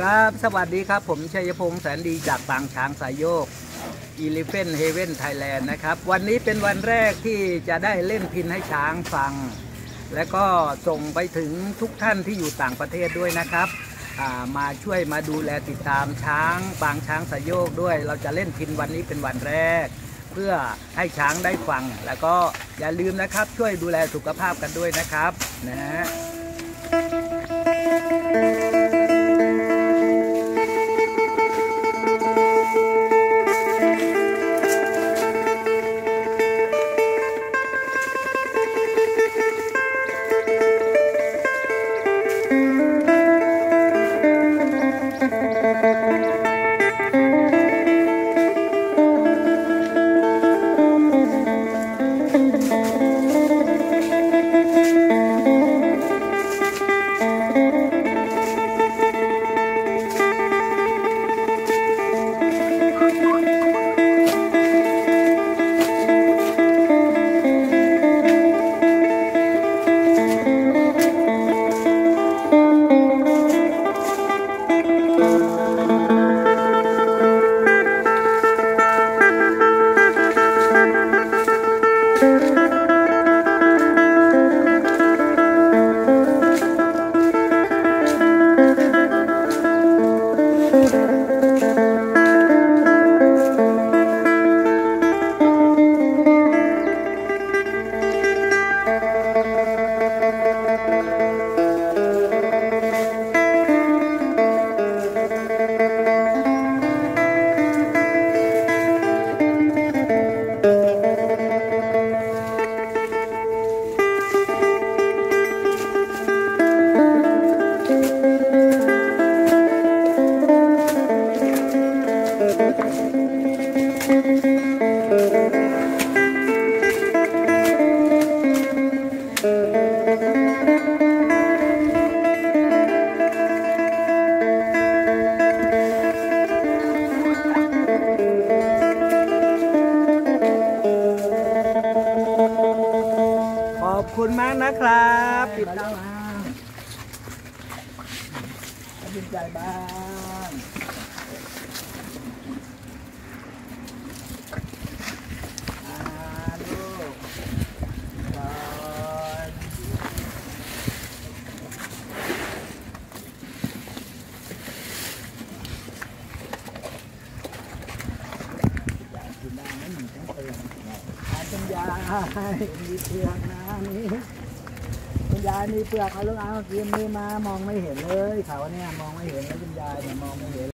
ครับ สวัสดีครับ ผมชัยพงษ์แสนดีจากปางช้างสายโยก Elephant Heaven Thailand นะครับ วันนี้เป็นวันแรกที่จะได้เล่นพินให้ช้างฟัง และก็ส่งไปถึงทุกท่านที่อยู่ต่างประเทศด้วยนะครับามาช่วยมาดูแลติดตามช้างปางช้างสายโยกด้วย เราจะเล่นพินวันนี้เป็นวันแรก เพื่อให้ช้างได้ฟัง แล้วก็อย่าลืมนะครับช่วยดูแลสุขภาพกันด้วยนะครับนะฮะ ขอบคุณมากนะครับติดตามมาดีใจบ้างอ่าลูกก่อนอยากกินได้ไหมหนึ่งต้องเตือนอาเป็นยาย มีเปลือกนะนี่คุณยายมีเปลือกเอาลูกเอากินนี่มามองไม่เห็นเลยเขาเนี่ยมองไม่เห็นแล้วคุณยายเนี่ยมองไม่เห็น